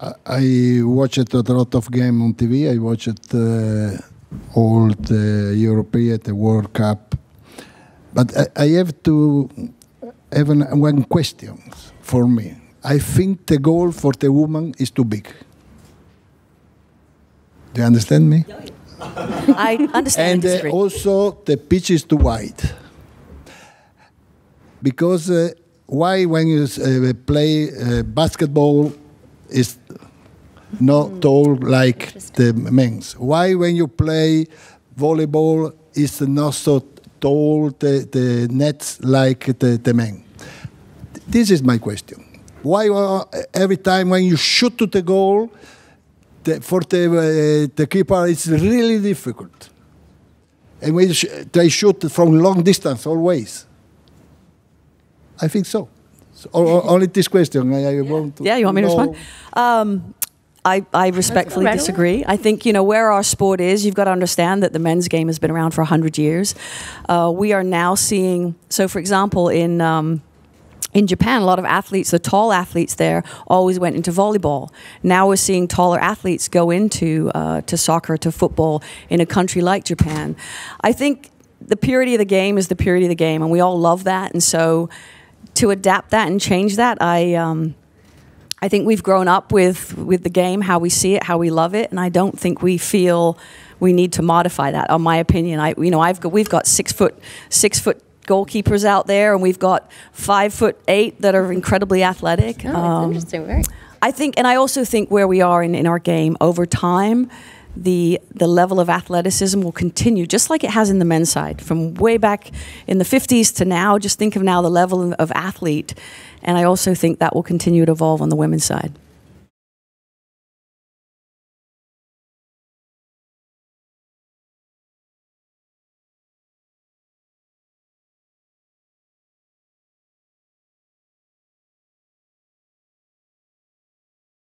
I watched a lot of game on TV. I watched uh, all the European, the World Cup. But I, I have to have an, one question for me. I think the goal for the woman is too big. Do you understand me? I understand. and uh, also the pitch is too wide. Because uh, why when you uh, play uh, basketball is not Hmm. tall like the men's? Why when you play volleyball is not so tall the, the nets like the, the men? This is my question. Why uh, every time when you shoot to the goal, the, for the, uh, the keeper it's really difficult? And we sh- they shoot from long distance always. I think so. so only this question I, I want to Yeah, you want me to respond? Um, I, I respectfully disagree. I think, you know, where our sport is, you've got to understand that the men's game has been around for 100 years. Uh, we are now seeing, so for example, in. Um, in Japan, a lot of athletes, the tall athletes there, always went into volleyball. Now we're seeing taller athletes go into uh, to soccer, to football in a country like Japan. I think the purity of the game is the purity of the game, and we all love that. And so, to adapt that and change that, I um, I think we've grown up with with the game, how we see it, how we love it, and I don't think we feel we need to modify that. On my opinion, I you know I've got, we've got six foot six foot goalkeepers out there, and we've got five foot eight that are incredibly athletic. Oh, Um, interesting. Very. I think, and I also think where we are in, in our game over time, the the level of athleticism will continue, just like it has in the men's side, from way back in the 50s to now. Just think of now the level of athlete, and I also think that will continue to evolve on the women's side.